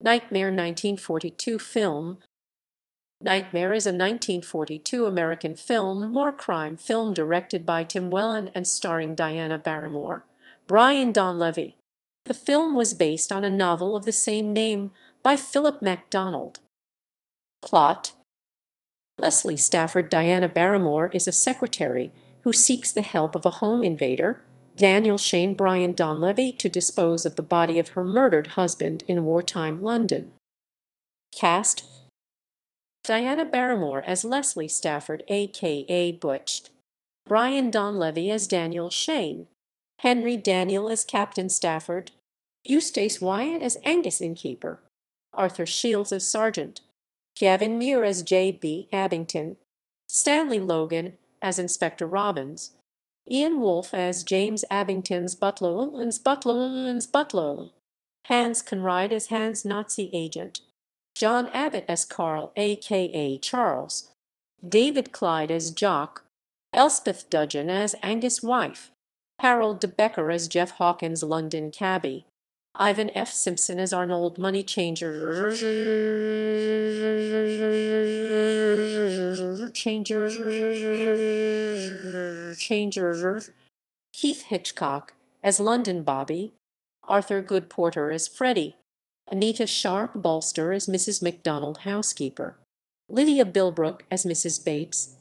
Nightmare 1942 film Nightmare is a 1942 American film noir crime film directed by Tim Whelan and starring Diana Barrymore, Brian Donlevy. The film was based on a novel of the same name by Philip MacDonald. Plot Leslie Stafford Diana Barrymore is a secretary who seeks the help of a home invader, Daniel Shane Brian Donlevy, to dispose of the body of her murdered husband in wartime London. Cast Diana Barrymore as Leslie Stafford, a.k.a. Butch. Brian Donlevy as Daniel Shane. Henry Daniel as Captain Stafford. Eustace Wyatt as Angus Innkeeper. Arthur Shields as Sergeant. Gavin Muir as J.B. Abington. Stanley Logan as Inspector Robbins. Ian Wolfe as James Abington's butler, butler, butler. Hans Conried as Hans Nazi agent. John Abbott as Carl, a.k.a. Charles, David Clyde as Jock, Elspeth Dudgeon as Angus' wife, Harold de Becker as Jeff Hawkins' London cabbie, Ivan F. Simpson as Arnold Money Changer, Changer, Changer, Keith Hitchcock as London Bobby, Arthur Gould Porter as Freddie, Anita Sharp Bolster as Mrs. McDonald housekeeper, Lydia Bilbrook as Mrs. Bates,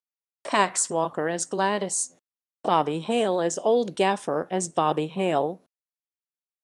Pax Walker as Gladys, Bobby Hale as Old Gaffer as Bobby Hale,